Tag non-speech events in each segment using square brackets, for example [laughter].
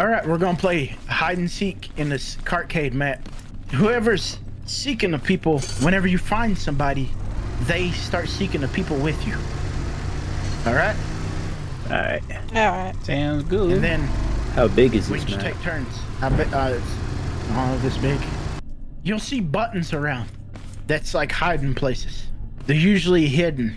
All right, we're gonna play hide and seek in this cartcade map. Whoever's seeking the people, whenever you find somebody, they start seeking the people with you. All right, All right. Alright. Sounds good. and then How big is we this just map? take turns. I bet uh, it's oh, this big. You'll see buttons around. That's like hiding places. They're usually hidden,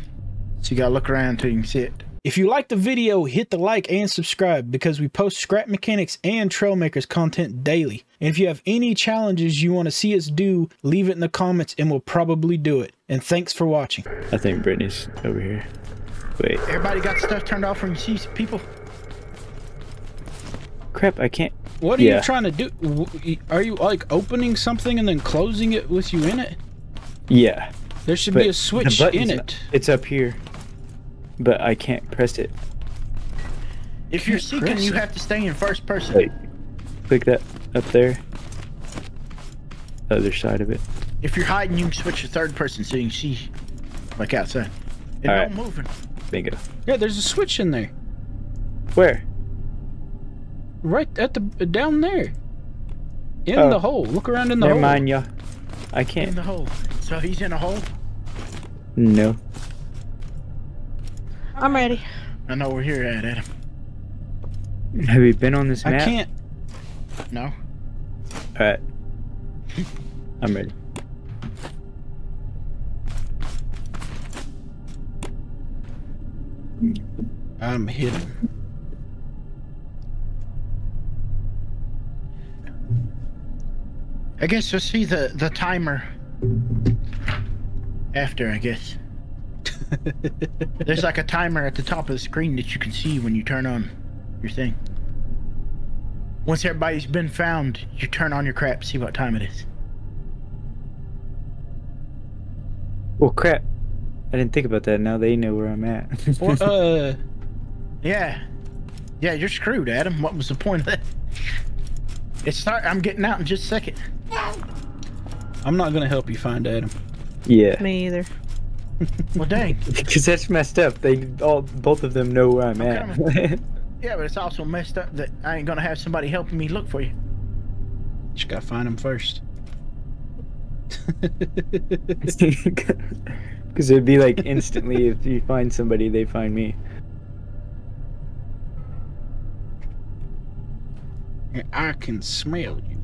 so you gotta look around until you can see it. If you like the video, hit the like and subscribe because we post scrap mechanics and trailmakers content daily. And if you have any challenges you want to see us do, leave it in the comments and we'll probably do it. And thanks for watching. I think Brittany's over here. Wait. Everybody got stuff turned off when you see people? Crap, I can't. What are Yeah. you trying to do? Are you like opening something and then closing it with you in it? Yeah. There should but be a switch button's in not- it. It's up here. But I can't press it. If you're seeking, you have to stay in first person. Wait. Click that up there. Other side of it. If you're hiding, you can switch to third person so you can see, like outside. And All no right. moving. Bingo. Yeah, there's a switch in there. Where? Right at the down there. In Oh. the hole. Look around in the Never hole. mind, y'all. I can't. In the hole. So he's in a hole. No. I'm ready. I know we're here at Adam. Have you been on this map? I can't. No. Alright. I'm ready. I'm hidden. I guess you'll see the the timer after. I guess [laughs] there's like a timer at the top of the screen that you can see when you turn on your thing. Once everybody's been found, you turn on your crap, see what time it is. Well, crap. I didn't think about that. Now they know where I'm at. [laughs] Or, uh, [laughs] Yeah. Yeah, you're screwed, Adam. What was the point of that? It's start. I'm getting out in just a second. I'm not gonna help you find Adam. yeah. Me either. [laughs] Well, dang. [laughs] Because that's messed up. They all, both of them know where I'm at. [laughs] Yeah, but it's also messed up that I ain't gonna have somebody helping me look for you. Just gotta find them first. Because it'd be like instantly if you find somebody, they find me. I can smell you.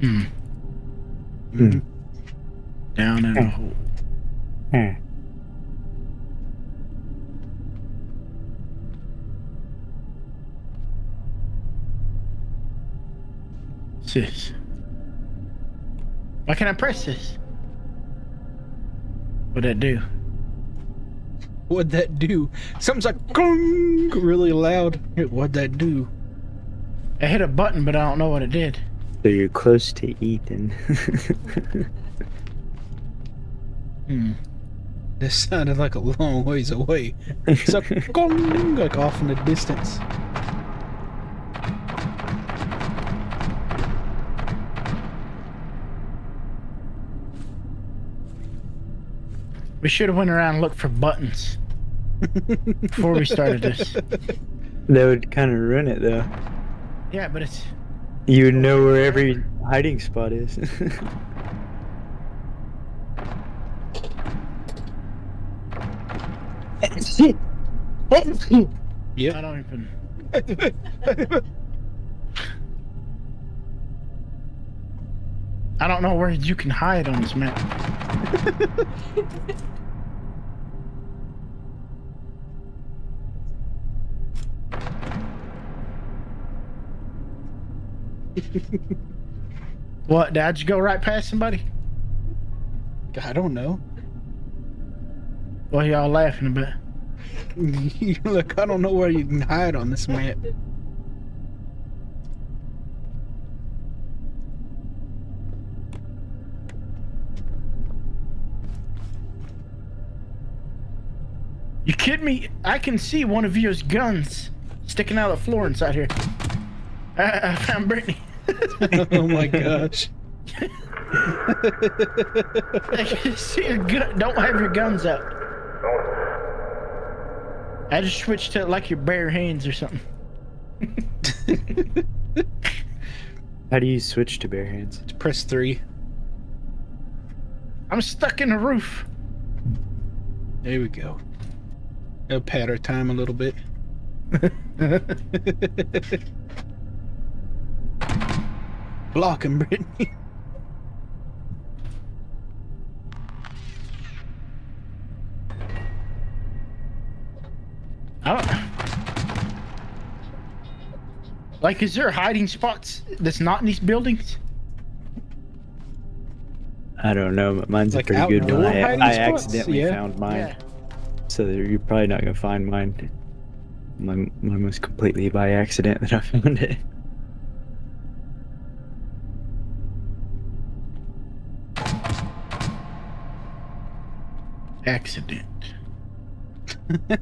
Hmm. Hmm. Down in a Hmm. hole. Hmm. Sis. Why can't I press this? What'd that do? What'd that do? Something's like gong, really loud. What'd that do? I hit a button, but I don't know what it did. So you're close to Ethan. [laughs] Hmm. This sounded like a long ways away. It's [laughs] like gong, like off in the distance. We should have went around and looked for buttons before we started this. that would kind of ruin it though. Yeah, but it's You know where every hiding spot is. I Yeah. don't even. I don't know where you can hide on this map. [laughs] [laughs] what? Did you go right past somebody? I don't know. Well, y'all laughing about. [laughs] Look, I don't know where you can hide on this map. You kidding me? I can see one of yours guns sticking out of the floor inside here. I, I found Brittany. [laughs] oh my gosh. [laughs] I can see your gun. Don't have your guns out. I just switched to like your bare hands or something. [laughs] How do you switch to bare hands? Press three. I'm stuck in the roof. There we go. It'll pad our time a little bit. Block him, Brittany. [laughs] I don't. Like, is there hiding spots that's not in these buildings? I don't know, but mine's Like a pretty good one. I, I accidentally Yeah. found mine, Yeah. so you're probably not gonna find mine. Mine, mine was completely by accident that I found it. Accident. [laughs]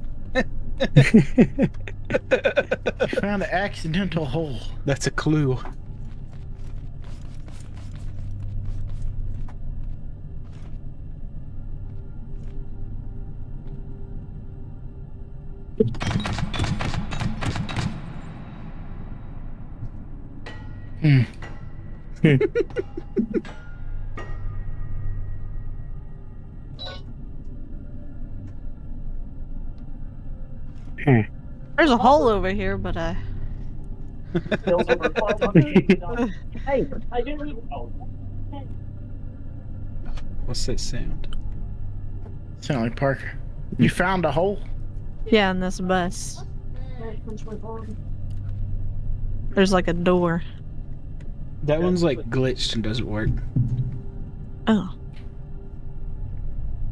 You found an accidental hole. That's a clue. Hmm. [laughs] [laughs] There's a hole over here, but uh, [laughs] Hey, I didn't even. What's that sound? Sound like Parker. You found a hole? yeah, in this bus, there's like a door. That one's like glitched and doesn't work. Oh,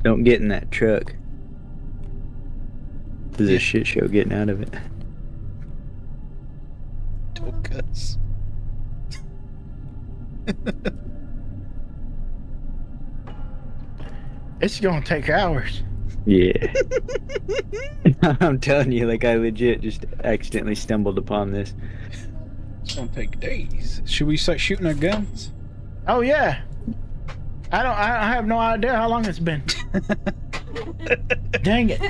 Don't get in that truck. There's a shit show getting out of it. Don't cuss. [laughs] It's gonna take hours. Yeah. [laughs] I'm telling you, like I legit just accidentally stumbled upon this. It's gonna take days. Should we start shooting our guns? Oh yeah. I don't. I I have no idea how long it's been. [laughs] Dang it!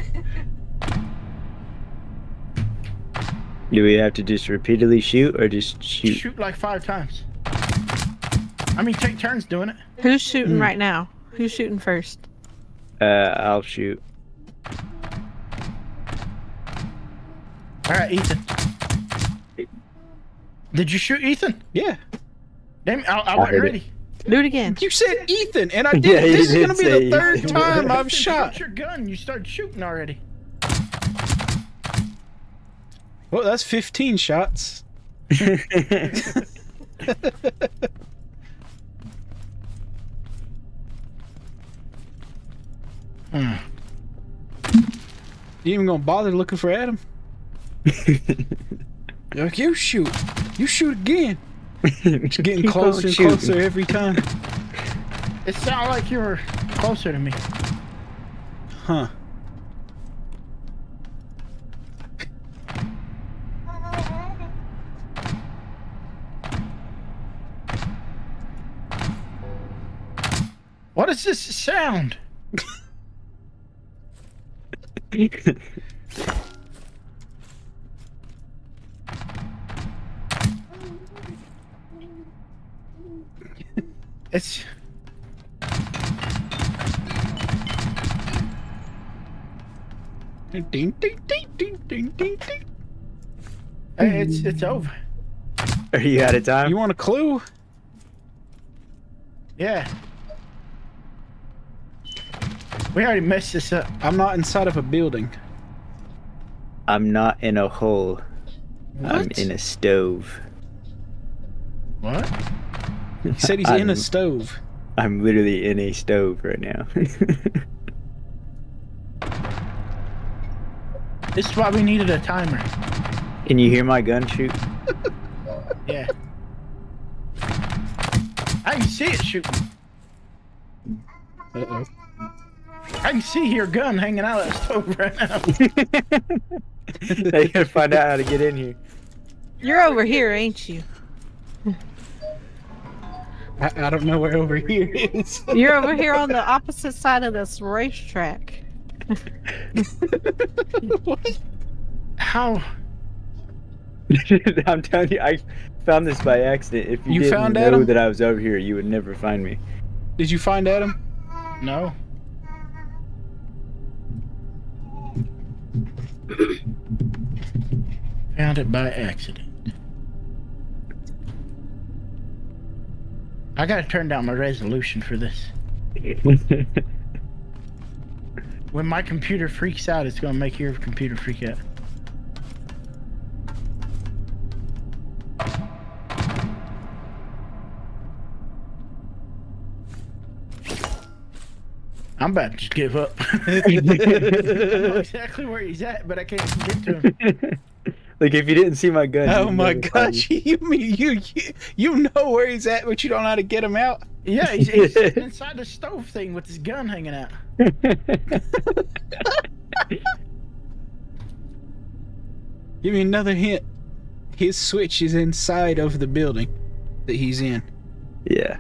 Do we have to just repeatedly shoot or just shoot? Shoot like five times. I mean, take turns doing it. who's shooting Hmm. right now? Who's shooting first? Uh, I'll shoot. All right, Ethan. Did you shoot Ethan? Yeah. Damn, I, I I wasn't hit it. ready. Do it again. You said Ethan, and I did. [laughs] Yeah, this is gonna be the third Ethan. time I've You shot. shot your gun. You started shooting already. Well, that's 15 shots. [laughs] You even gonna bother looking for Adam? You're [laughs] like, you shoot. You shoot again. [laughs] It's getting Keep closer and shooting. closer every time. It sounded like you were closer to me. Huh. What is this sound? It's Ding, ding, ding, ding, ding, ding, ding. hey, it's it's over. Are you out of time? You want a clue? Yeah. We already messed this up. I'm not inside of a building. I'm not in a hole. I'm in a stove. What? He said he's in a stove. I'm literally in a stove right now. [laughs] This is why we needed a timer. Can you hear my gun shoot? [laughs] Yeah. I can see it shooting. Uh oh. I can see your gun hanging out of that stove right now. now you gotta find out how to get in here. You're over here, ain't you? I, I don't know where over here is. You're over here on the opposite side of this racetrack. what? How? [laughs] I'm telling you, I found this by accident. If you, You didn't found know Adam? that I was over here, you would never find me. Did you find Adam? No. [coughs] Found it by accident. I gotta turn down my resolution for this. [laughs] When my computer freaks out, it's gonna make your computer freak out. I'm about to just give up. [laughs] [laughs] I know exactly where he's at, but I can't get to him. [laughs] like if you didn't see my gun. Oh my never find gosh, you mean you, you you know where he's at, but you don't know how to get him out? Yeah, he's, he's sitting inside the stove thing with his gun hanging out. Give me another hint. His switch is inside of the building that he's in. yeah.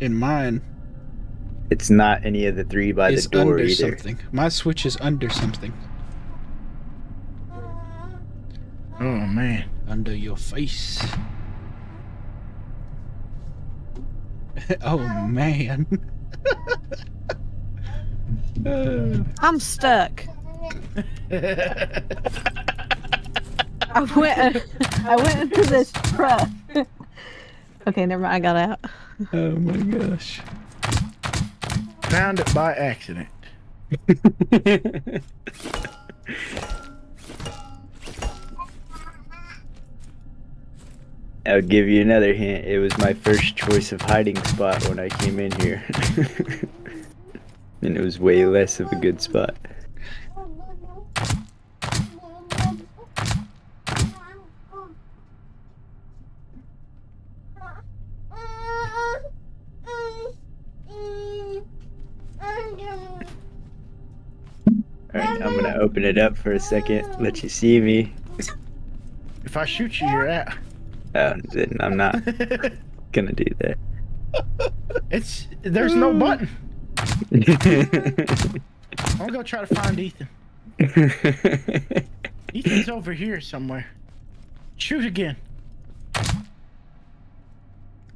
And mine It's not any of the three by is the door under either. something. My switch is under something. Oh man. Under your face. [laughs] oh man. [laughs] I'm stuck. [laughs] I went. I went into this truck. okay, never mind. I got out. [laughs] oh my gosh. Found it by accident. [laughs] I would give you another hint. It was my first choice of hiding spot when I came in here. [laughs] and it was way less of a good spot. Alright, I'm gonna open it up for a second, let you see me. If I shoot you, you're out. Oh, then I'm not [laughs] gonna do that. It's there's no hmm. button. [laughs] I'm gonna go try to find Ethan. [laughs] Ethan's over here somewhere. Shoot again.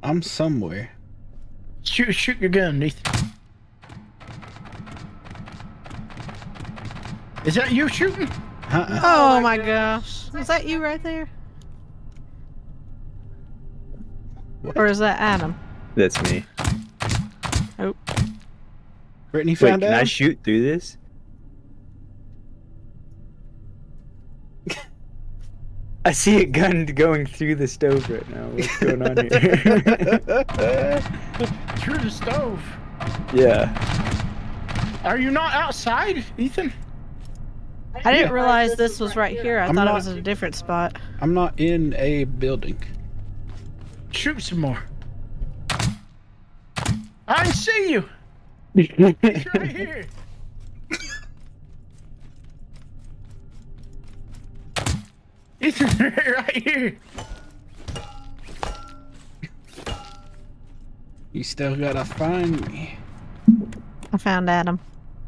I'm somewhere. Shoot, shoot your gun, Ethan. Is that you shooting? Uh-uh. Oh, my gosh. Is that you right there? Or is that Adam? That's me. Oh. Brittany found Wait, found can I shoot through this? [laughs] I see a gun going through the stove right now. What's going on here? [laughs] Through the stove. yeah. Are you not outside, Ethan? I didn't realize this was right here. I I'm thought not- it was in a different spot. I'm not in a building. Shoot some more. I see you. It's right here. [laughs] Ethan, right here. You still gotta find me. I found Adam.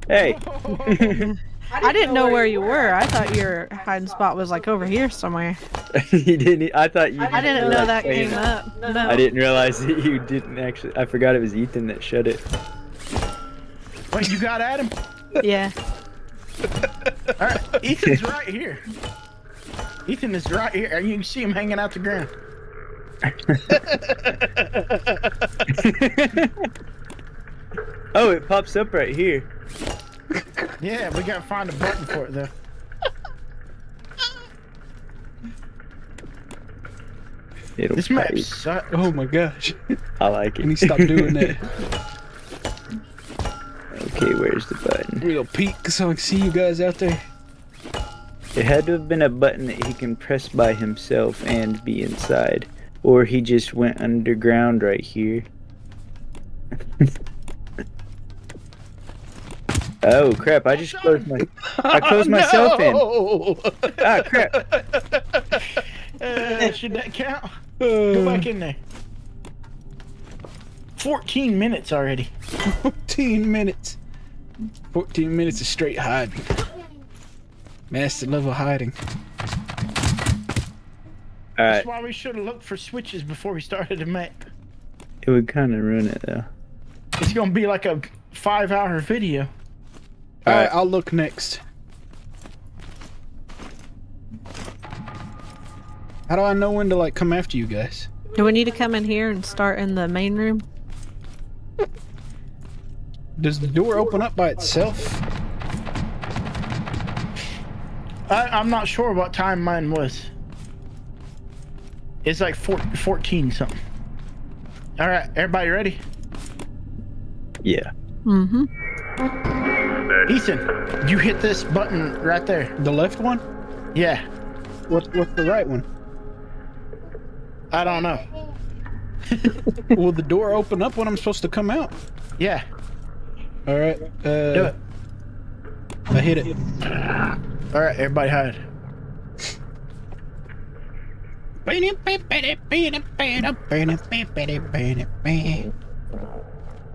hey. [laughs] I didn't know where you were. I thought your hiding spot was like over here somewhere. [laughs] you didn't. I thought you. I didn't know that Wait, came up. No. I didn't realize that you didn't actually. I forgot it was Ethan that shut it. Wait, you got Adam? Yeah. [laughs] All right, Ethan's right here. Ethan is right here, and you can see him hanging out the ground. [laughs] oh, it pops up right here. Yeah, we gotta find a button for it though. It'll This map probably- sucks. Oh my gosh. [laughs] I like it. Can you it. stop doing that? [laughs] okay, where's the button? Real peek so I can see you guys out there. It had to have been a button that he can press by himself and be inside. Or he just went underground right here. [laughs] oh crap, I just closed my I closed [laughs] myself in. in. Ah [laughs] crap. Uh, should that count? Go back in there. 14 minutes already. 14 minutes. 14 minutes of straight hiding. Master level hiding. That's why we should have looked for switches before we started the map. it would kind of ruin it though. It's gonna be like a five hour video. Alright, I'll look next. How do I know when to like come after you guys? Do we need to come in here and start in the main room? Does the door open up by itself? I, I'm not sure what time mine was. It's like four, 14 something. All right, everybody ready? Yeah. Mm-hmm. Ethan, you hit this button right there. The left one? Yeah, What's what's the right one? I don't know. [laughs] Will the door open up when I'm supposed to come out? Yeah, All right. Uh, do it. I hit it. All right, everybody hide.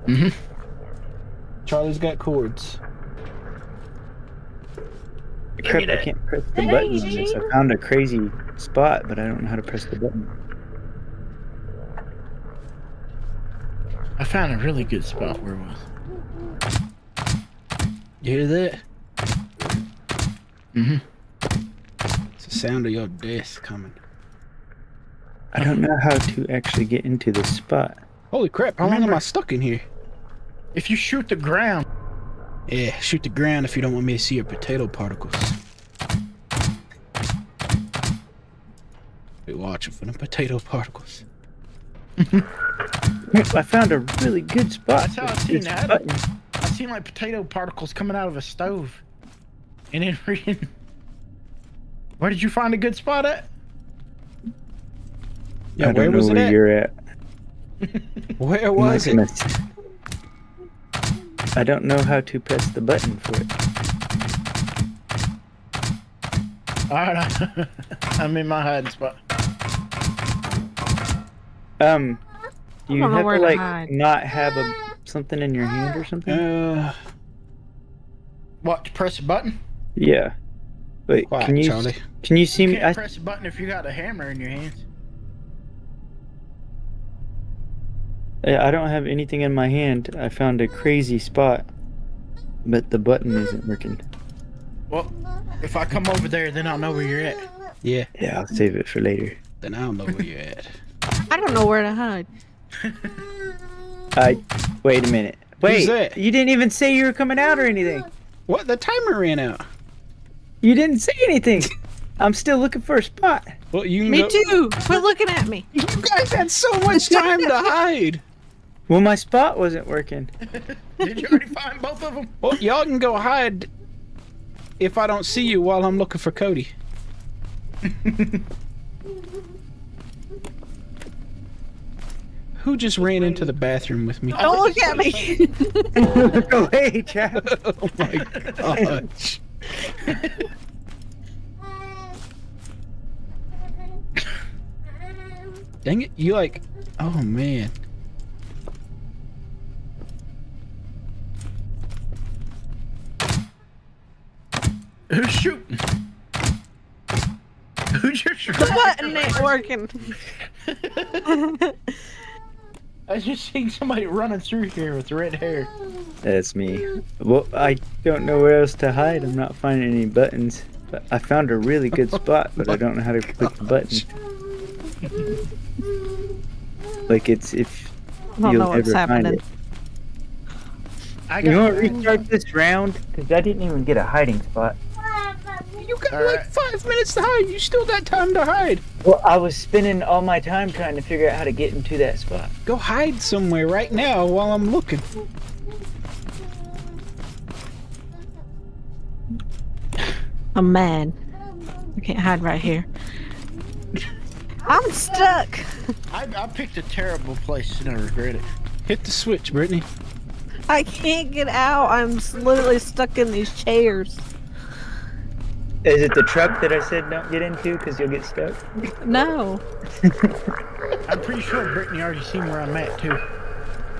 Mm-hmm. Charlie's got cords. Crap, I can't press the button on this. I found a crazy spot, but I don't know how to press the button. I found a really good spot where it was. You hear that? Mm-hmm. It's the sound of your death coming. I don't know how to actually get into this spot. Holy crap, how long am I stuck in here? If you shoot the ground, Yeah, shoot the ground if you don't want me to see your potato particles. Be watching for the potato particles. [laughs] I found a really good spot. That's how I with seen that. button. I seen like potato particles coming out of a stove. And then [laughs] reading. Where did you find a good spot at? Yeah, I where don't know was it where at? you're at. [laughs] Where was it? Goodness. I don't know how to press the button for it. Alright, [laughs] I'm in my hiding spot. Um, do you don't have to to like hide. not have a something in your hand or something? Uh, What, to press a button? yeah. Wait, quiet, can you Charlie. can you see You me? can't I, press a button if you got a hammer in your hands. I don't have anything in my hand. I found a crazy spot, but the button isn't working. Well, if I come over there, then I'll know where you're at. Yeah, Yeah, I'll save it for later. then I don't know where you're at. [laughs] I don't know where to hide. I wait a minute. Wait, that? you didn't even say you were coming out or anything. What? The timer ran out. You didn't say anything. [laughs] I'm still looking for a spot. Well, you Me go- too. Quit looking at me. You guys had so much time to hide. Well, my spot wasn't working. [laughs] Did you already find both of them? Well, y'all can go hide if I don't see you while I'm looking for Cody. [laughs] Who just ran into the bathroom with me? Don't look at me. Look away, [laughs] oh, Chad. oh my gosh. Dang it, you like. Oh man. Who's shooting? Who's just shooting? the button ain't working. [laughs] I just seen somebody running through here with red hair. That's me. Well, I don't know where else to hide. I'm not finding any buttons. But I found a really good [laughs] spot, but I don't know how to click the button. Like it's if I don't you'll know what's ever find happening. it. I You want to restart this round? Because I didn't even get a hiding spot. You All like right. five minutes to hide. You still got time to hide. Well, I was spending all my time trying to figure out how to get into that spot. Go hide somewhere right now while I'm looking. I'm mad. I can't hide right here. I'm stuck. I, I picked a terrible place and I regret it. Hit the switch, Brittany. I can't get out. I'm literally stuck in these chairs. Is it the truck that I said don't get into because you'll get stuck? No. [laughs] I'm pretty sure Brittany already seen where I'm at too.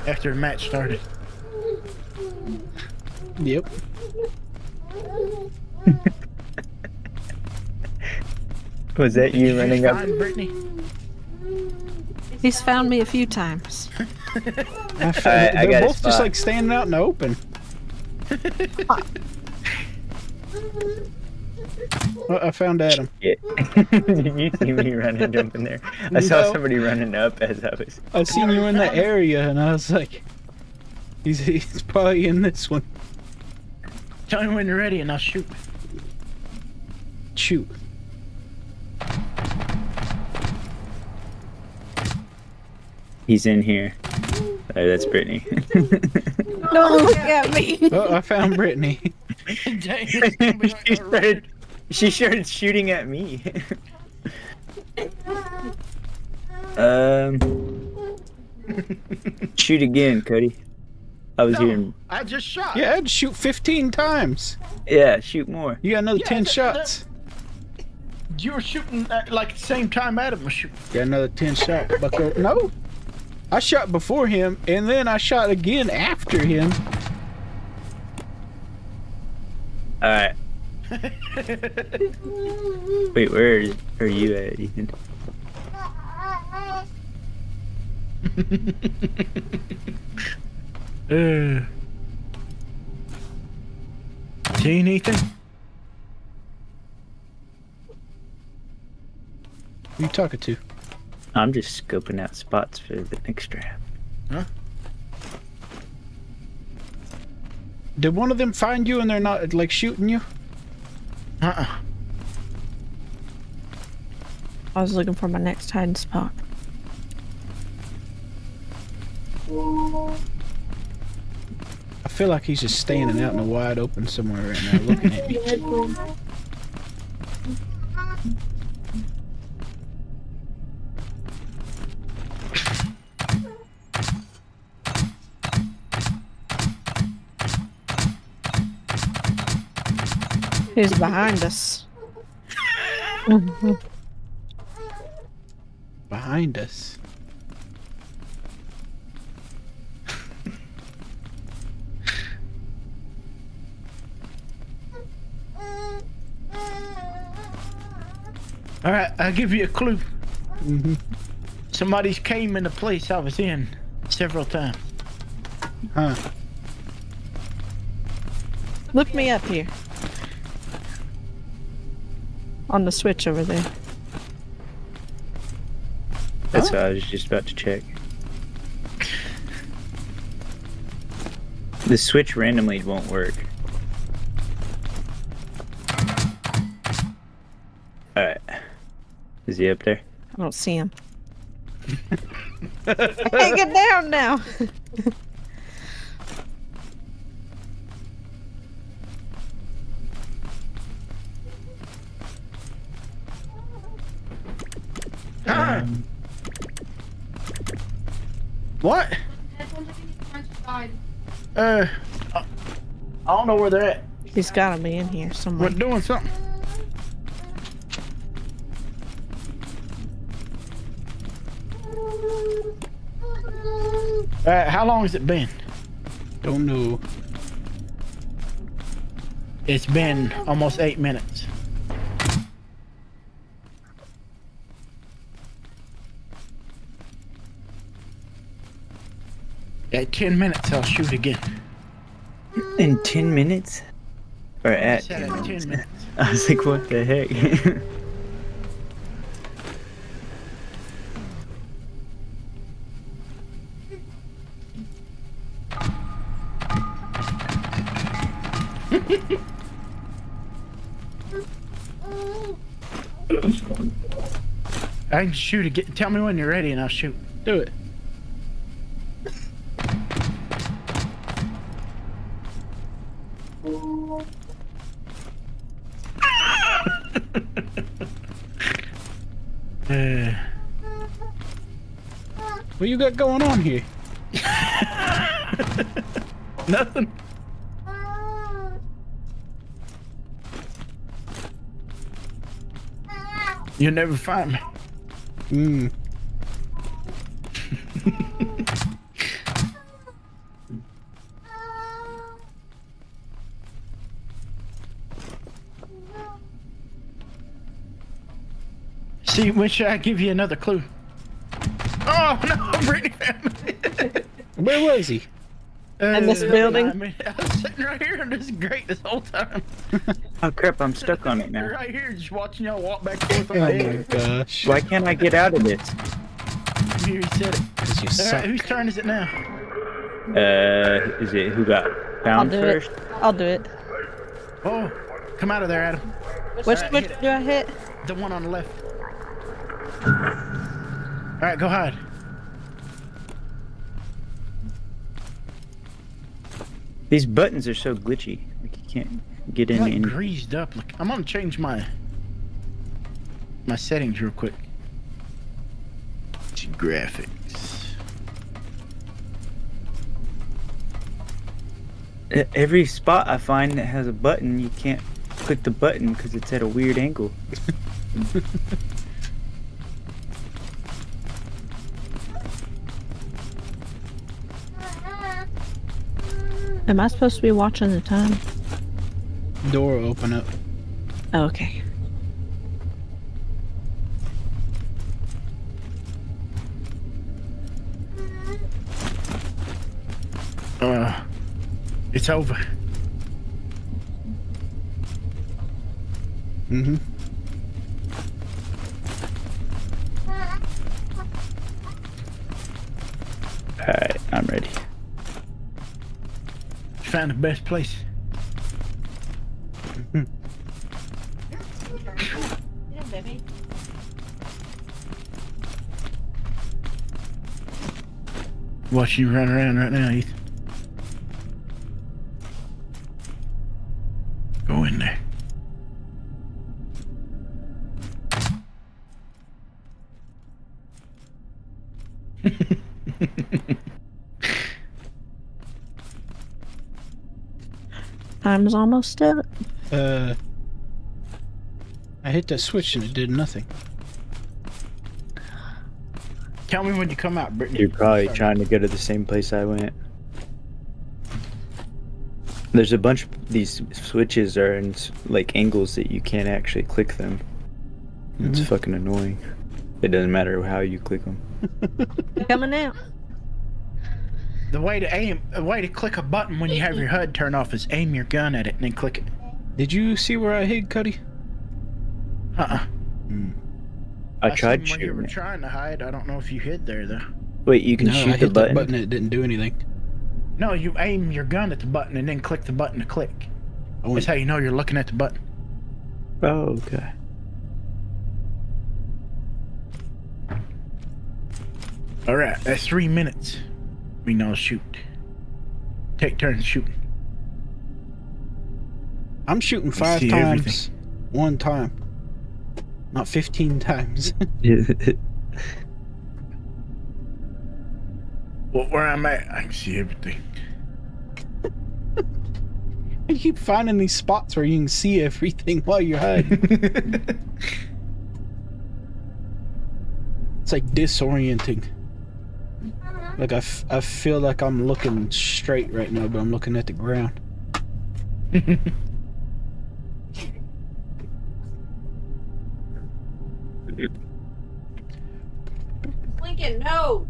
After the match started. Yep. [laughs] Was that you running up? Brittany. He's found me a few times. [laughs] I f- I- I they're got both just like standing out in the open. Oh, I found Adam. [laughs] Yeah. Did [laughs] you see me running, jumping there? I saw No. somebody running up as I was. I seen you in the [laughs] area, and I was like, he's he's probably in this one. Tell me when you're ready and I'll shoot. Shoot. He's in here. Oh, that's Brittany. Don't look at me. Oh, I found Brittany. Dang, it's gonna be like she, started, she started shooting at me. [laughs] um, shoot again, Cody. I was No, hearing. I just shot. Yeah, I'd shoot 15 times. Yeah, shoot more. You got another Yeah, 10 that- shots. You were shooting at like the same time Adam was shooting. Got another 10 shots. Bucko. No. I shot before him, and then I shot again after him. All right. [laughs] Wait, where are you at, Ethan? uh. See anything? Who you talking to? I'm just scoping out spots for the next draft. Did one of them find you and they're not like shooting you? Uh-uh. I was looking for my next hiding spot. I feel like he's just standing out in the wide open somewhere right now looking at [laughs] me. He's behind us. Behind us. All right, I'll give you a clue. hmm Somebody's came in the place I was in several times. Huh. Look me up here. On the switch over there. That's what I was just about to check. The switch randomly won't work. Alright. Is he up there? I don't see him. [laughs] I can't get down now. [laughs] Uh, I don't know where they're at. He's gotta be in here somewhere. We're doing something. Uh, how long has it been? Don't know. It's been almost eight minutes. At ten minutes, I'll shoot again. In 10 minutes? Or at said 10 at minutes? minutes. [laughs] I was like, what the heck? [laughs] I can shoot again. Tell me when you're ready, and I'll shoot. Do it. What you got going on here? [laughs] nothing. You'll never find me. Hmm. [laughs] See, when should I give you another clue? Oh no, [laughs] Brittany found. Where was he? In this Uh, building? I, mean, [laughs] I was sitting right here, and this is great this whole time. Oh crap! I'm stuck on it now. Right here, just watching y'all walk back and forth on Oh the my bed. gosh. Why can't I get out of this? Here he said it. Because you suck. right, whose turn is it now? Uh, is it who got I'll do first? it. I'll do it. Oh, come out of there, Adam. Which Alright, which do I hit? The one on the left. All right, go hide. These buttons are so glitchy. Like you can't get in like any. greased up. Look, I'm gonna change my my settings real quick. To graphics. Every spot I find that has a button, you can't click the button because it's at a weird angle. [laughs] Am I supposed to be watching the time? Door open up. Oh, okay. Uh, it's over. Mm-hmm. Alright, I'm ready. Found the best place. Watch you run around right now, Ethan. Time's almost up. Uh, I hit that switch and it did nothing. Tell me when you come out, Brittany. You're probably Sorry. trying to go to the same place I went. There's a bunch of these switches are in like angles that you can't actually click them. It's Mhm. fucking annoying. It doesn't matter how you click them. Coming out. The way to aim, the way to click a button when you have your HUD turned off is aim your gun at it and then click it. Did you see where I hid, Cuddy? Uh-uh. I, seen tried where you were it. trying to hide. I don't know if you hid there though. Wait, you can No, I shoot the hit that button. button and it didn't do anything. No, you aim your gun at the button and then click the button to click. I went, That's how you know you're looking at the button. Oh, okay. All right, that's three minutes. We know shoot. Take turns shooting. I'm shooting five times, everything. one time, not 15 times. [laughs] Well, where I'm at, I can see everything. [laughs] you keep finding these spots where you can see everything [laughs] while you're hiding. it's like disorienting. Like I, f- I feel like I'm looking straight right now, but I'm looking at the ground. [laughs] Lincoln, no.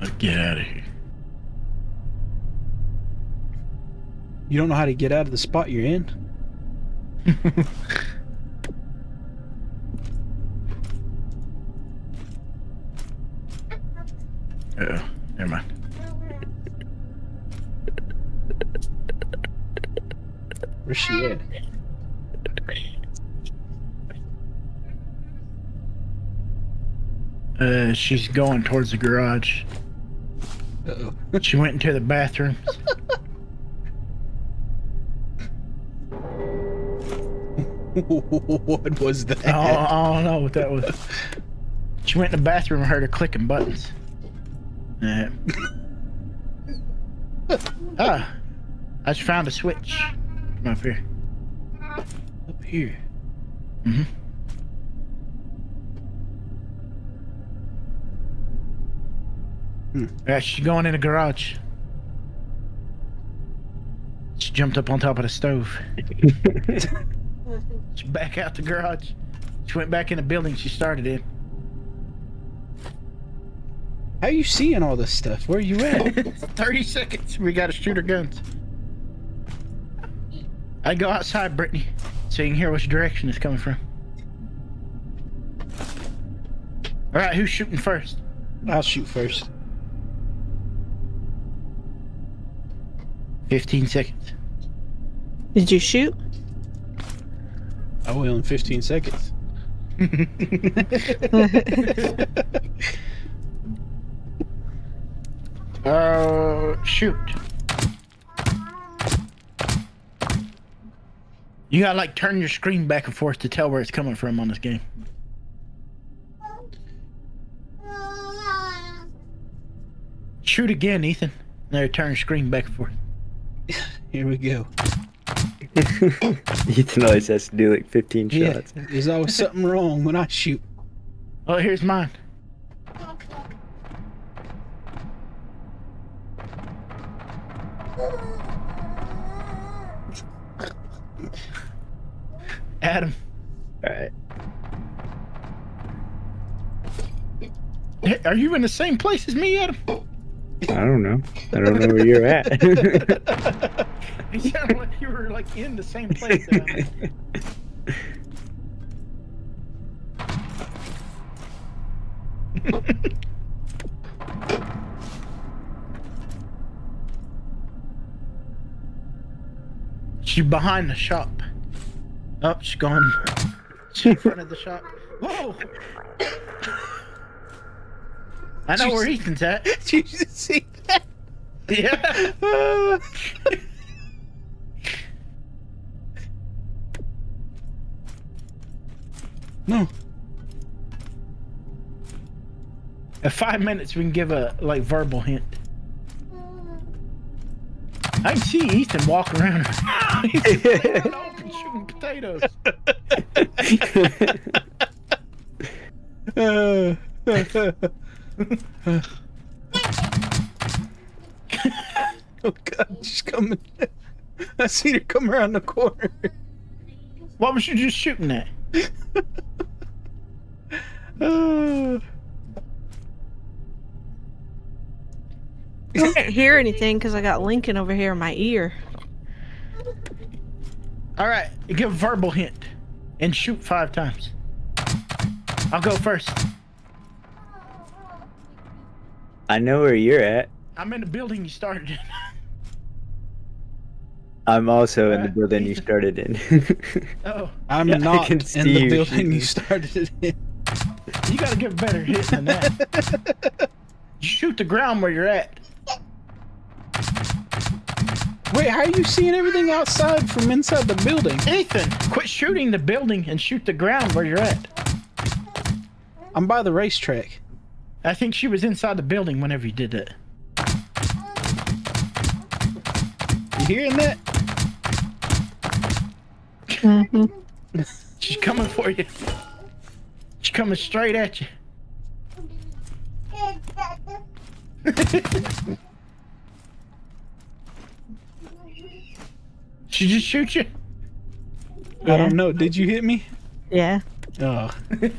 Let's get out of here. You don't know how to get out of the spot you're in. [laughs] Uh-oh. Never mind. Where's she at? Uh, she's going towards the garage. Uh-oh. She went into the bathrooms. [laughs] what was that? I don't, I don't know what that was. She went in the bathroom and heard her clicking buttons. Yeah. [laughs] ah, I just found a switch. Come up here. Up here. Mm-hmm. Hmm. Yeah, she's going in the garage. She jumped up on top of the stove. [laughs] she back out the garage. She went back in the building she started in. How are you seeing all this stuff? Where are you at? [laughs] 30 seconds. We gotta shoot our guns. I go outside, Brittany, so you can hear which direction it's coming from. All right, who's shooting first? I'll shoot first. 15 seconds. Did you shoot? I will in 15 seconds. [laughs] [laughs] Uh, shoot. You gotta like turn your screen back and forth to tell where it's coming from on this game. Shoot again, Ethan. There, turn your screen back and forth. [laughs] Here we go. [laughs] Ethan always has to do like 15 Yeah, shots. there's always something wrong when I shoot. Oh, here's mine. Adam, Alright. hey, are you in the same place as me, Adam? I don't know. I don't know where you're at. [laughs] It sounded like you were like in the same place. [laughs] That I'm in. She's behind the shop. Oh, she's gone. She's in front of the shop. Whoa! I know where Ethan's [laughs] at. Did you see that? Yeah. Uh, no. In five minutes, we can give a like verbal hint. I can see Ethan walking around. He's out in the open shooting potatoes. Uh, oh god, she's coming. I see her come around the corner. What was you just shooting at? Uh, I can't hear anything because I got Lincoln over here in my ear. All right, give a verbal hint and shoot five times. I'll go first. I know where you're at. I'm in the building you started in. [laughs] I'm also in the building you started in. [laughs] Oh, I'm Yeah, not in the you building shooting. you [laughs] started in. you gotta give a better hit than that. You shoot the ground where you're at. Wait, how are you seeing everything outside from inside the building? Ethan, quit shooting the building and shoot the ground where you're at. I'm by the racetrack. I think she was inside the building whenever you did that. You hearing that? Mhm. She's coming for you. She's coming straight at you. [laughs] she just shoot you? I don't know. Did you hit me? Yeah. Oh. [laughs]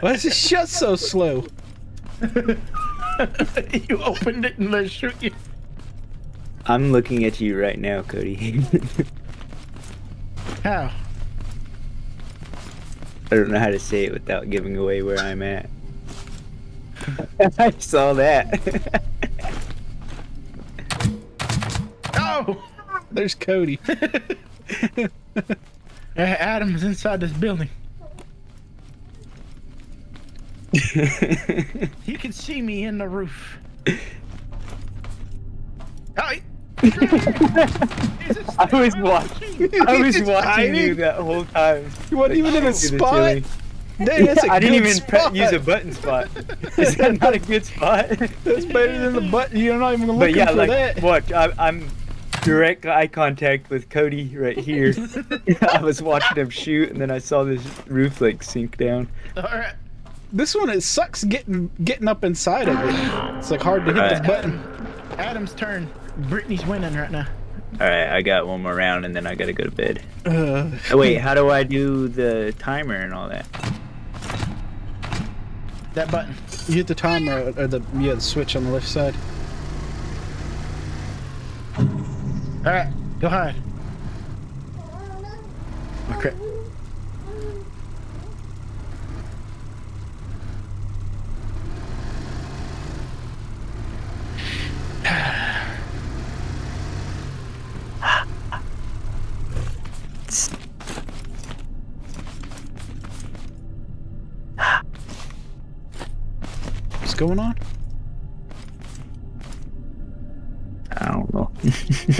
Why is this shut so slow? [laughs] you opened it and let it shoot you. I'm looking at you right now, Cody. [laughs] How? I don't know how to say it without giving away where I'm at. I saw that. Oh! There's Cody. [laughs] Adam's inside this building. [laughs] He can see me in the roof. He- [laughs] I was watching. I was watching hiding. you that whole time. You weren't even in a Give spot. me. Dang, that's a I didn't even spot. use a button spot. Is that not a good spot? That's better than the button. You're not even looking But yeah, for like, that. watch. I, I'm direct eye contact with Cody right here. [laughs] I was watching him shoot, and then I saw this roof like sink down. Alright. This one it sucks getting getting up inside of it. It's like hard to hit this button. Adam's turn. Brittany's winning right now. All right, I got one more round and then I gotta go to bed. Uh, Oh, wait, how do I do the timer and all that? That button. you hit the timer or the yeah the switch on the left side. All right, go hide. Okay.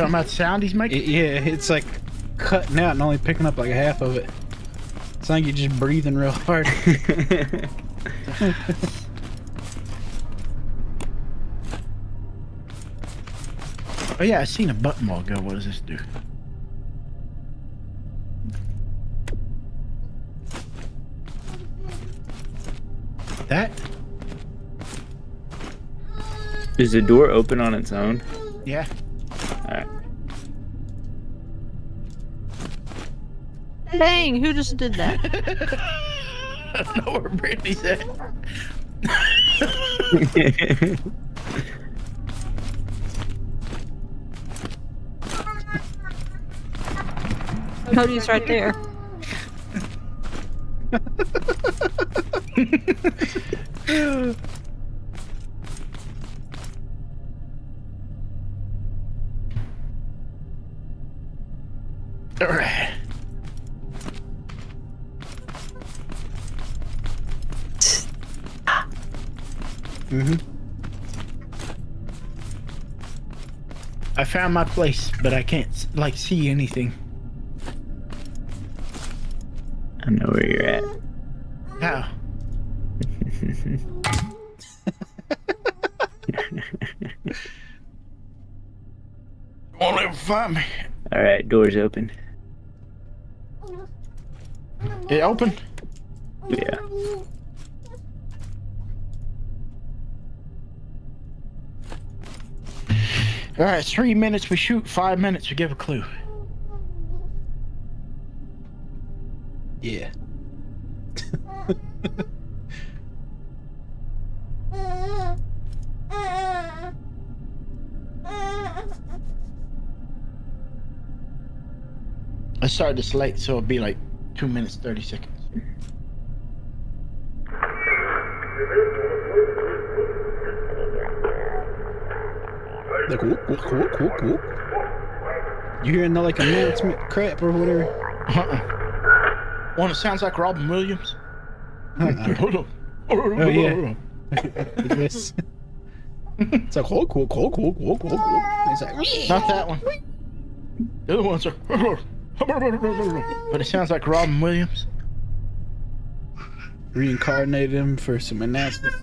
Talking about the sound he's making? It, yeah, it's like cutting out and only picking up like half of it. It's like you're just breathing real hard. [laughs] Oh yeah, I seen a button while go. What does this do? That is the door open on its own? Yeah. Dang, who just did that? [laughs] I don't know where Brittany's at. Cody's right there. [laughs] hmm I found my place, but I can't like see anything. I know where you're at. How? [laughs] Won't ever find me. Alright, door's open. It open? Yeah. All right, three minutes we shoot, five minutes we give a clue. Yeah. I started this late, so it'll be like two minutes, 30 seconds. Like whoop whoop whoop whoop whoop. You hearing the like announcement crap or whatever? Uh-uh. One that sounds like Robin Williams. Uh-uh. [laughs] Hold on. Oh, yeah. [laughs] Yes. it's like whoop whoop whoop whoop whoop whoop. It's like Not that one. The other ones are. [laughs] But it sounds like Robin Williams. reincarnated him for some announcement.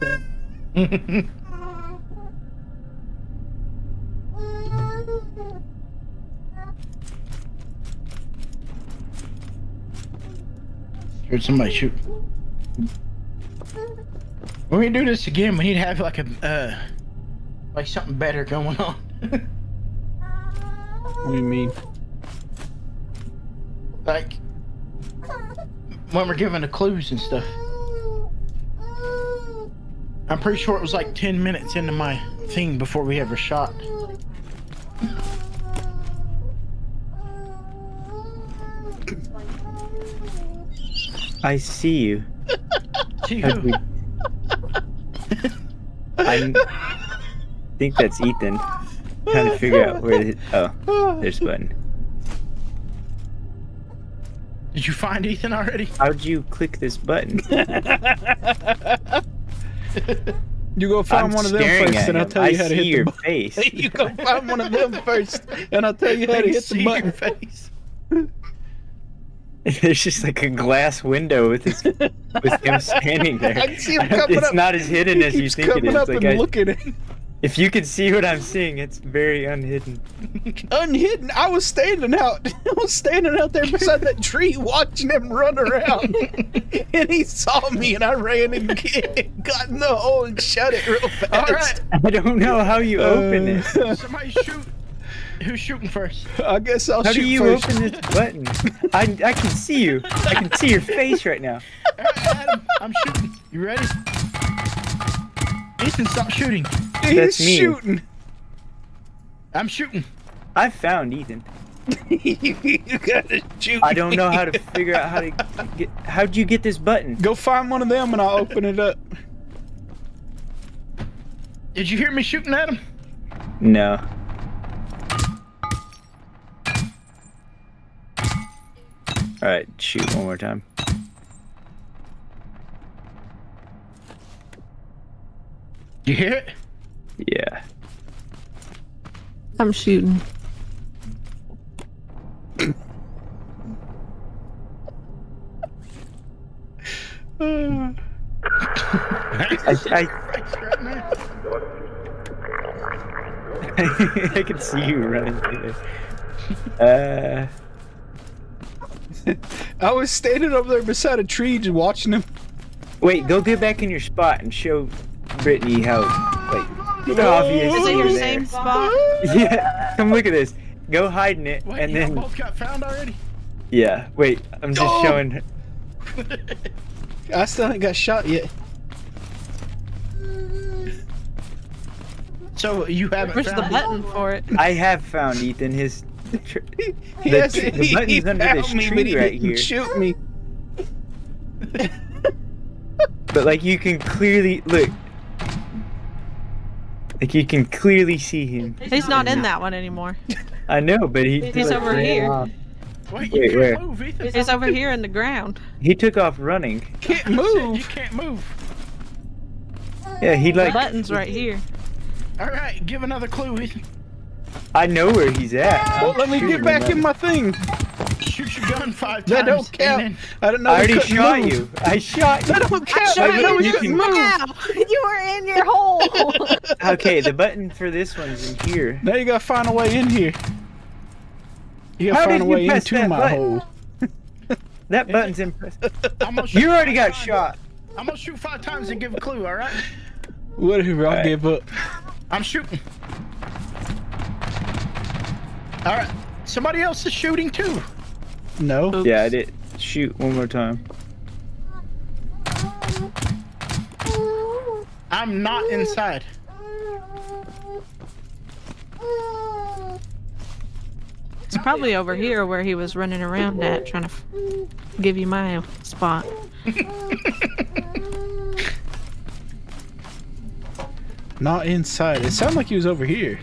Heard somebody shoot. When we do this again, we need to have like a, uh, like something better going on. [laughs] What do you mean? like, when we're given the clues and stuff. I'm pretty sure it was like 10 minutes into my thing before we ever shot. I see you. See Have who? we- I think that's Ethan. Trying to figure out where it. Oh, there's a button. Did you find Ethan already? How'd you click this button? [laughs] You go find I'm one of them first, at and I'll tell you I how to hit your the button. face. [laughs] you go find one of them first, and I'll tell you how to hit See the your button. face. [laughs] [laughs] There's just like a glass window with his with him [laughs] standing there. I can see him [laughs] coming it's up. not as hidden He as you think it coming up Like and I- looking at if you could see what I'm seeing, it's very unhidden. unhidden. I was standing out. I was standing out there beside that tree watching him run around. and he saw me and I ran and get- got in the hole and shut it real fast. All right, I don't know how you open it. Uh, somebody shoot. [laughs] who's shooting first? I guess I'll shoot. first. How do you first. open this button? I I can see you. I can see your face right now. [laughs] All right, Adam, I'm shooting. You ready? Ethan, stop shooting. He's That's me. shooting. I'm shooting. I found Ethan. [laughs] you gotta shoot. I don't know how to figure out how to get. How'd you get this button? Go find one of them and I'll open it up. Did you hear me shooting at him? No. All right, shoot one more time. You hear it? Yeah. I'm shooting. [laughs] I, I, [laughs] I can see you running through there. Uh, [laughs] I was standing over there beside a tree just watching him. wait, go get back in your spot and show Brittany how, like, how obvious Is it you're your there. same spot? [laughs] Yeah, come look at this. Go hide in it, Wait, and then both got found already? yeah. Wait, I'm just Oh! showing. [laughs] I still ain't got shot yet. so you haven't Where's the found it? button for it? I have found Ethan. His. Tr- He The has- tr- the he- button's he under this found me, tree but he right didn't here. Shoot me. but like you can clearly look. Like you can clearly see him. He's not in that one anymore. I know, but he. He's like, over here. off. Wait, you Wait, can't where? move, Ethan. He's over here in the ground. He took off running. Can't move. You move. can't move. Yeah, he The like. button's right here. All right, give another clue, Ethan. I know where he's at. Well, let me get back in my thing. Shoot your gun five times. That don't count. I don't know. I already shot move. you. I shot you. That don't count. shot I know you. You can- move. Wow, [laughs] you were in your hole. [laughs] Okay, the button for this one's in here. Now you gotta find a way in here. You gotta How find a way into my button? hole. [laughs] That button's impressive. I'm gonna shoot You already got times. shot. I'm gonna shoot five times and give a clue. All right. Whatever. I'll Alright. give up. I'm shooting. All right. Somebody else is shooting too. No. Oops. Yeah, I did. Shoot one more time. I'm not inside. It's probably over here where he was running around at, trying to f- give you my spot. [laughs] Not inside. It sounded like he was over here.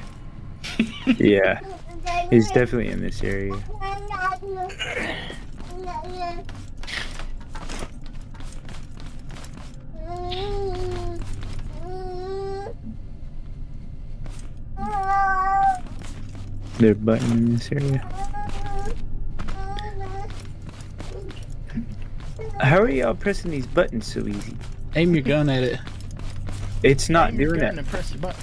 Yeah, he's definitely in this area. There's a button in this area. How are y'all pressing these buttons so easy? Aim your gun at it. It's not Aim doing that. and press the button.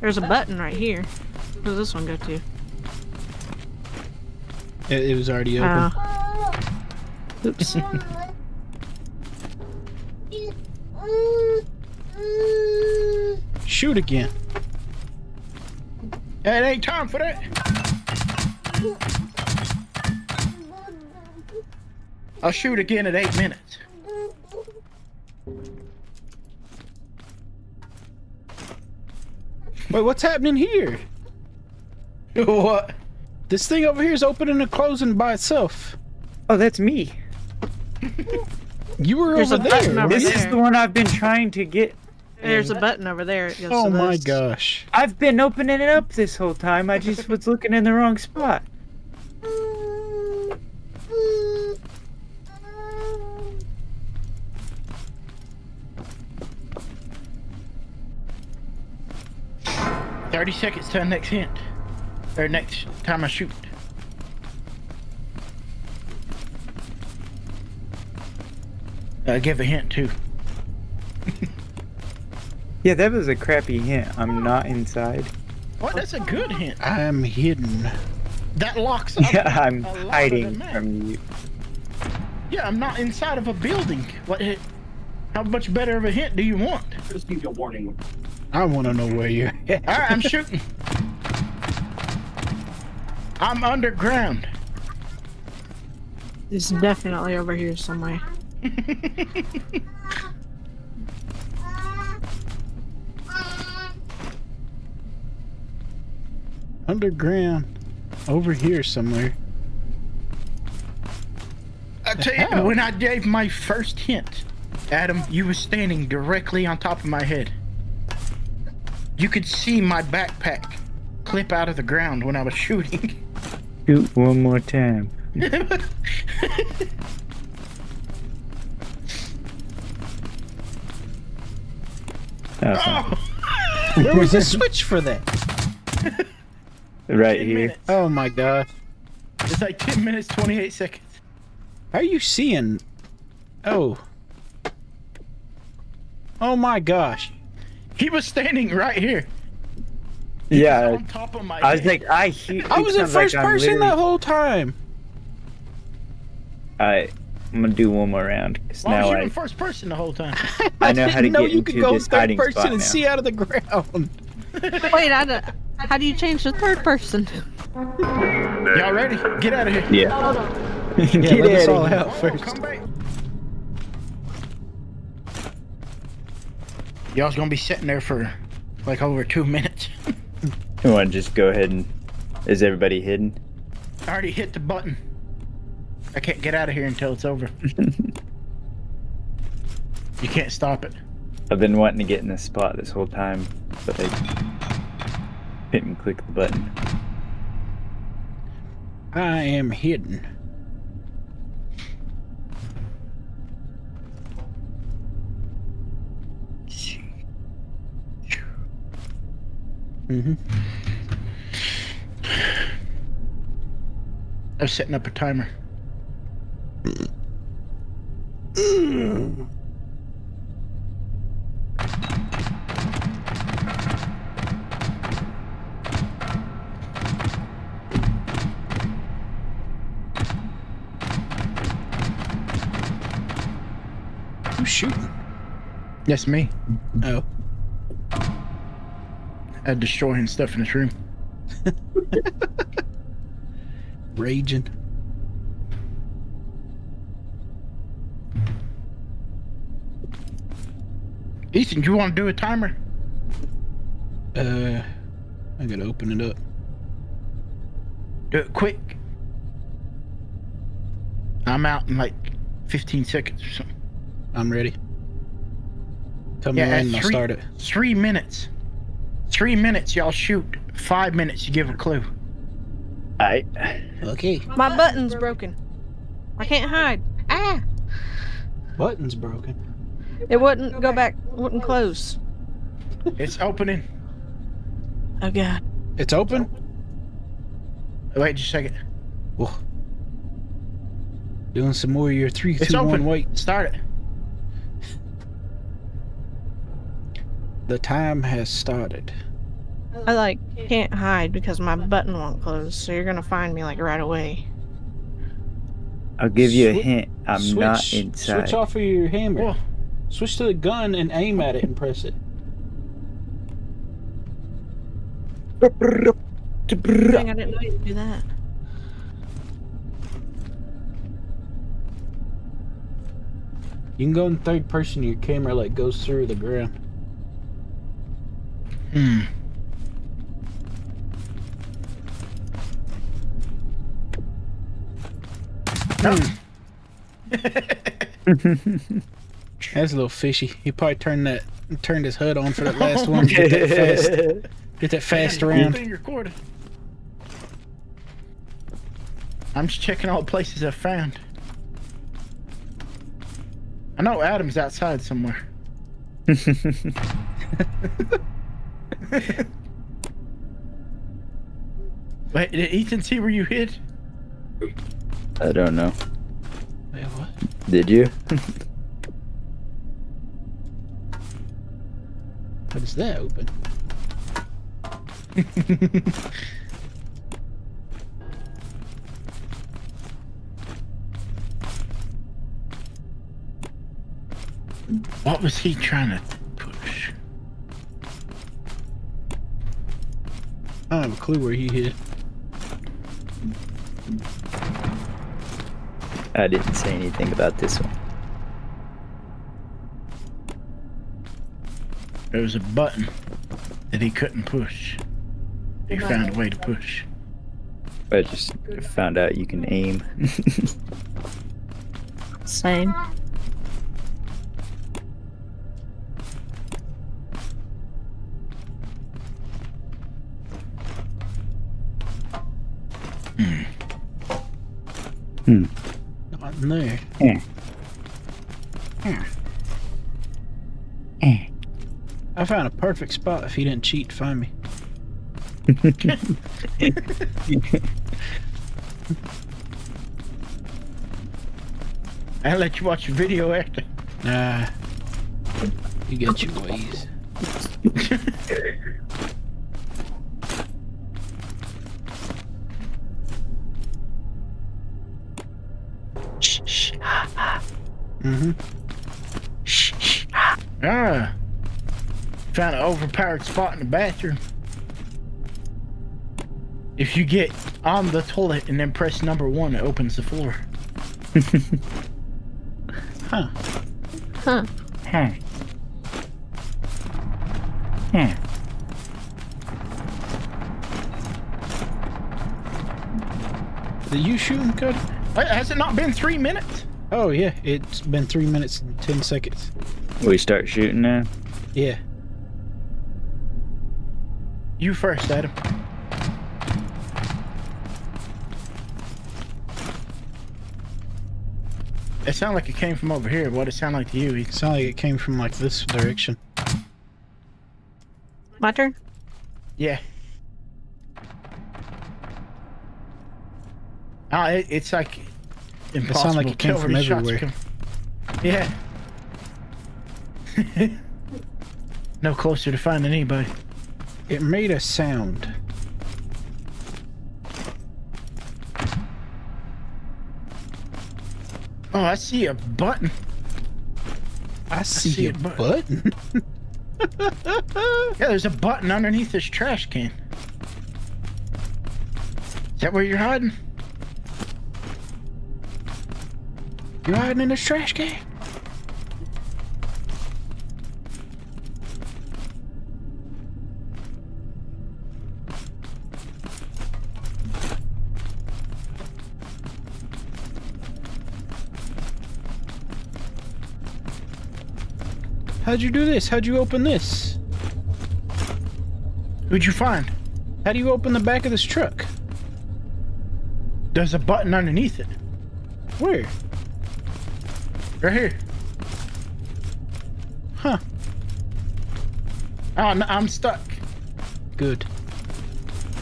There's a button right here. Where does this one go to? It, it was already open. Uh, oops. [laughs] Shoot again. It ain't time for that. I'll shoot again at eight minutes. Wait, what's happening here? [laughs] what? This thing over here is opening and closing by itself. Oh, that's me. You were There's over there. over This there. is the one I've been trying to get. There's a button over there. Oh it Oh to my gosh. I've been opening it up this whole time. I just was looking in the wrong spot. Thirty seconds to the next hint. Or next time I shoot. Uh, give a hint too. [laughs] Yeah, that was a crappy hint. I'm not inside. What? That's a good hint. I am hidden. That locks up. Yeah, I'm a lot of the hiding map. from you. Yeah, I'm not inside of a building. What? How much better of a hint do you want? Just need a warning. I want to know where you're. All right, I'm [laughs] shooting. I'm underground. It's definitely over here somewhere. [laughs] Underground. Over here somewhere. I tell you, hell? when I gave my first hint, Adam, you were standing directly on top of my head. You could see my backpack clip out of the ground when I was [laughs] shooting. Shoot one more time. [laughs] Oh, [laughs] Where was the switch for that? [laughs] right here. minutes. Oh my gosh. It's like 10 minutes, 28 seconds. How are you seeing? Oh. Oh my gosh. He was standing right here. He was Yeah, on top of my I was head. like, I hear. I was in sounds like first I'm person the whole time. Alright, I'm gonna do one more round. Cause Why was now you I, in first person the whole time? [laughs] I know how to didn't know get you could go this third hiding person and now. see out of the ground. [laughs] Wait, I don't, how do you change to third person? Y'all ready? Get out of here. Yeah. [laughs] Yeah, Get let us all here. out first. Y'all's gonna be sitting there for like over two minutes. You want to just go ahead and? Is everybody hidden? I already hit the button. I can't get out of here until it's over. [laughs] You can't stop it. I've been wanting to get in this spot this whole time, but I didn't click the button. I am hidden. Mm-hmm. I was setting up a timer. Who's shooting? That's me. Oh. Uh, destroying stuff in this room. [laughs] Raging. Ethan, you want to do a timer? Uh, I gotta open it up. Do it quick. I'm out in like 15 seconds or something. I'm ready. Tell me Yeah, when I'll start it. Three minutes. Three minutes, y'all shoot. Five minutes, you give a clue. Alright. Okay. My button's broken. I can't hide. Ah! Button's broken. It wouldn't go back, wouldn't close. It's opening. Oh god. It's open? Wait just a second. Whoa. Doing some more of your three, It's two, one, open. wait. Start it. The time has started. I like can't hide because my button won't close, so you're gonna find me like right away. I'll give you a Swi- hint. I'm switch, not inside. Switch off of your hammer. Whoa. Switch to the gun and aim at it and press it. Dang, I didn't know you could do that. You can go in third person. Your camera like goes through the ground. Hmm. Hmm. That's a little fishy. He probably turned that turned his HUD on for that last [laughs] one. Get that fast, [laughs] get that fast around. Being recorded. I'm just checking all the places I found. I know Adam's outside somewhere. [laughs] Wait, did Ethan see where you hid? I don't know. Wait, what? Did you? [laughs] How does that open? [laughs] What was he trying to push? I don't have a clue where he hid. I didn't say anything about this one. There was a button that he couldn't push. He found a way to push. I just found out you can aim. [laughs] Same. In there. Eh. I found a perfect spot if he didn't cheat to find me. I'll let you watch your video after. Nah. You got your ways. [laughs] Mm-hmm. Ah. Found an overpowered spot in the bathroom. If you get on the toilet and then press number one, it opens the floor. [laughs] Huh. Huh. Huh. Huh. Did you shoot him, Cody? Has it not been three minutes? Oh yeah, it's been three minutes and ten seconds. we start shooting now. Yeah. You first, Adam. It sounded like it came from over here. What it sound like to you? It sounded like it came from like this direction. My turn? Yeah. Ah, it, it's like impossible. sounded like it came from where these shots everywhere. come- Yeah. [laughs] no closer to finding anybody. It made a sound. Oh, I see a button. I see, see a a bu- button. [laughs] Yeah, there's a button underneath this trash can. Is that where you're hiding? You hiding in this trash can? How'd you do this? How'd you open this? Who'd you find? How do you open the back of this truck? There's a button underneath it. Where? Right here. Huh. Oh, no, I'm stuck. Good.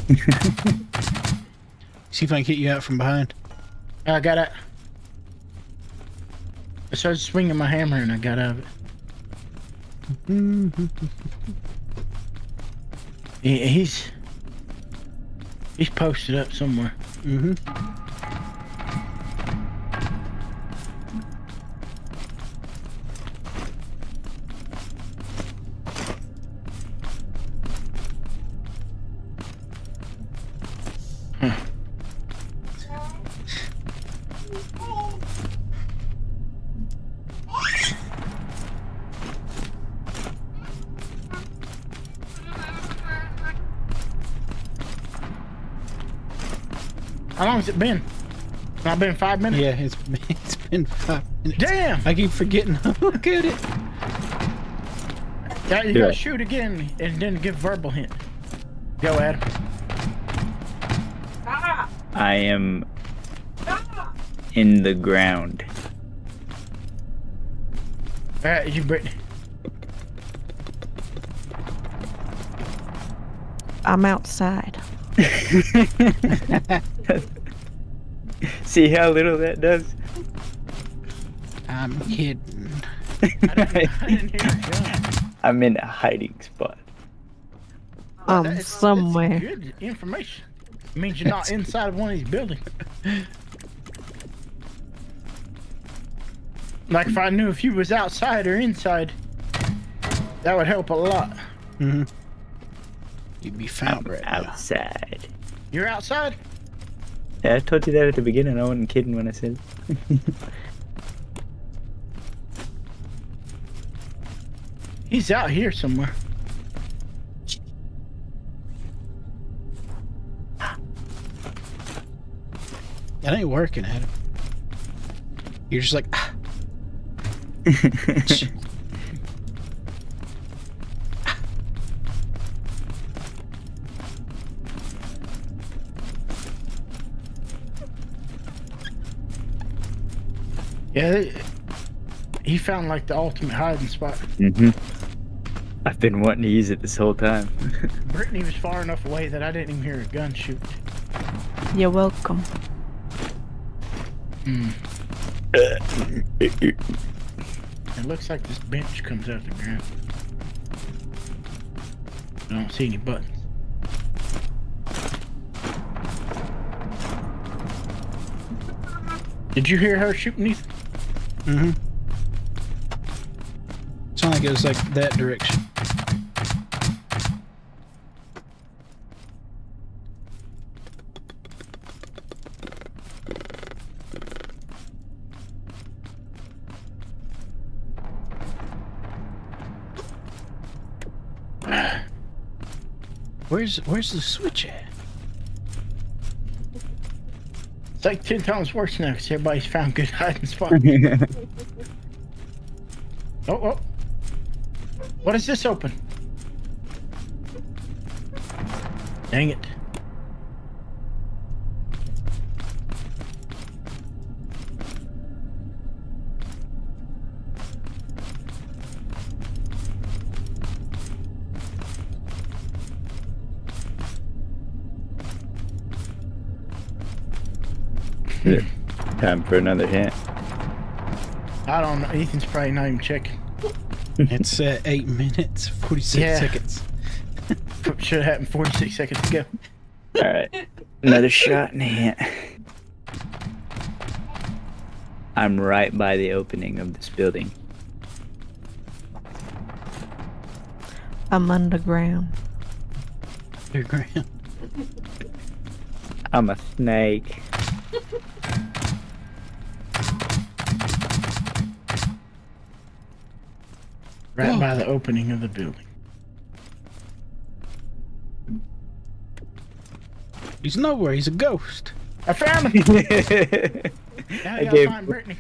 [laughs] See if I can get you out from behind. I got it. I started swinging my hammer and I got out of it. [laughs] He, he's he's posted up somewhere. Mm-hmm. How long has it been? Not been five minutes. Yeah, it's been, [laughs] it's been five minutes. Damn! I keep forgetting. Look [laughs] at it. Yeah, you Yeah. gotta shoot again and then give verbal hint. Go, Adam. I am in the ground. All right, you Brittany. I'm outside. [laughs] See how little that does? I'm hidden. [laughs] I didn't, I didn't hear it gun. I'm in a hiding spot. Um, That's- that's somewhere. good information. It means you're not inside of one of these buildings. Like if I knew if you was outside or inside, that would help a lot. Mm-hmm. You'd be found I'm right now. outside. You're outside? Yeah, I told you that at the beginning. I wasn't kidding when I said. [laughs] He's out here somewhere. That ain't working, Adam. You're just like, ah, [laughs] Yeah, they- he found like the ultimate hiding spot. Mm-hmm. I've been wanting to use it this whole time. [laughs] Brittany was far enough away that I didn't even hear a gun shoot. You're welcome. Hmm. [clears throat] It looks like this bench comes out the ground. I don't see any buttons. Did you hear her shooting Ethan? Mm-hmm. It was like that direction. Where's where's the switch at? It's like 10 times worse now because everybody's found good hiding [laughs] spots. oh, oh. What is this open? Dang it. Time for another hint. I don't know. Ethan's probably not even checking. It's uh, eight minutes, forty-six Yeah. seconds. [laughs] Should have happened 46 seconds ago. Alright. Another shot and a hint. I'm right by the opening of this building. I'm underground. Underground. I'm a snake. [laughs] Right Whoa. by the opening of the building. He's nowhere. He's a ghost. I found him! [laughs] Now I gave find Brittany.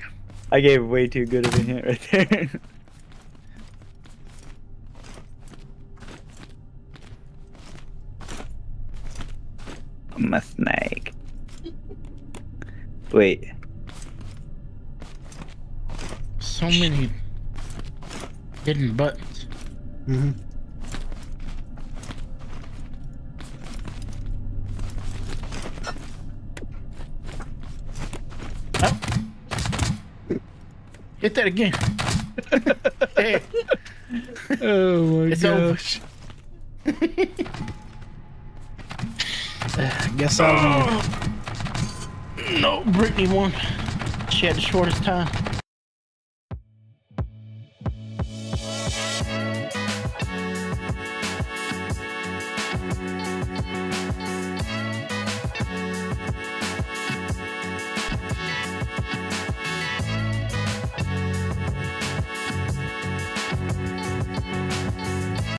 I gave way too good of a hint right there. I'm a snake. Wait, So many hidden buttons. Mm-hmm. Oh. Hit that again. [laughs] hey, Oh my It's over. gosh. [laughs] I guess I'll. no, Brittany won. She had the shortest time.